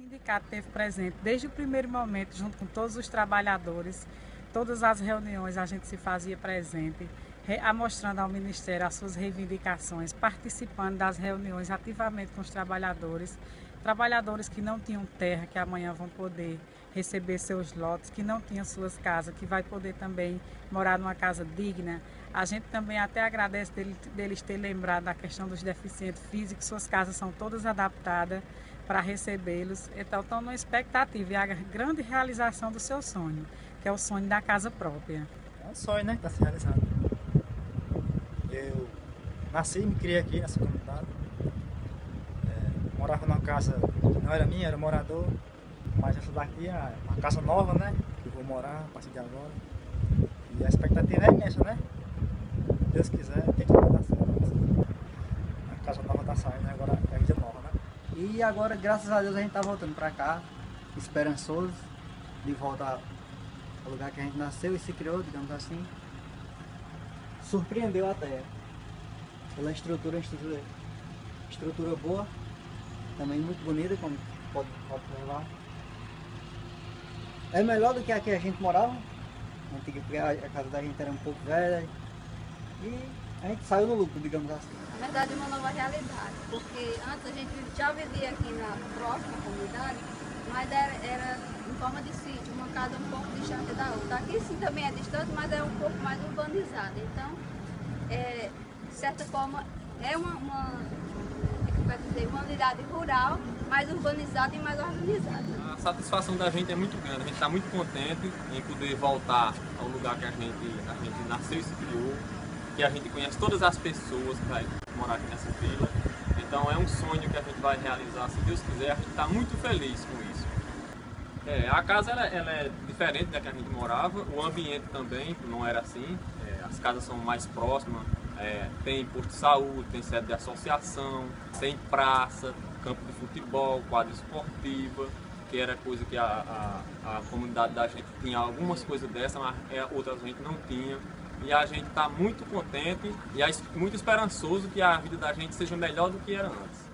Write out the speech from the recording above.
sindicato teve presente desde o primeiro momento, junto com todos os trabalhadores. Todas as reuniões a gente se fazia presente, mostrando ao Ministério as suas reivindicações, participando das reuniões ativamente com os trabalhadores. Trabalhadores que não tinham terra, que amanhã vão poder receber seus lotes, que não tinham suas casas, que vai poder também morar numa casa digna. A gente também até agradece deles ter lembrado da questão dos deficientes físicos, suas casas são todas adaptadas para recebê-los. Então estão numa expectativa e a grande realização do seu sonho, que é o sonho da casa própria. É um sonho, né, que está se realizando. Eu nasci e me criei aqui nessa comunidade. É, morava numa casa que não era minha, era morador. Mas essa daqui é uma casa nova, né? Que eu vou morar a partir de agora. E a expectativa é imensa, né? Se Deus quiser, tem que dar certo. A casa nova tá saindo, agora é vida nova, né? E agora, graças a Deus, a gente tá voltando pra cá, esperançoso, de voltar ao lugar que a gente nasceu e se criou, digamos assim. Surpreendeu até. Pela estrutura, estrutura, estrutura boa, também muito bonita, como pode, levar. É melhor do que a que a gente morava. Antiga, porque a casa da gente era um pouco velha. E a gente saiu no lucro, digamos assim. Na verdade, é uma nova realidade. Porque antes a gente já vivia aqui na próxima comunidade, mas era, era em forma de sítio, uma casa um pouco distante da outra. Aqui sim também é distante, mas é um pouco mais urbanizada. Então, é, de certa forma, é uma, uma, é dizer, uma unidade rural, mais urbanizada e mais organizada satisfação da gente é muito grande, a gente está muito contente em poder voltar ao lugar que a gente, a gente nasceu e se criou, a gente conhece todas as pessoas que vai morar aqui nessa vila. Então é um sonho que a gente vai realizar, se Deus quiser, a gente está muito feliz com isso. É, a casa ela, ela, é diferente da que a gente morava, o ambiente também não era assim, é, as casas são mais próximas, é, tem posto de saúde, tem sede de associação, tem praça, campo de futebol, quadra esportiva, que era coisa que a, a, a comunidade da gente tinha algumas coisas dessa, mas é, outras a gente não tinha. E a gente está muito contente e muito esperançoso que a vida da gente seja melhor do que era antes.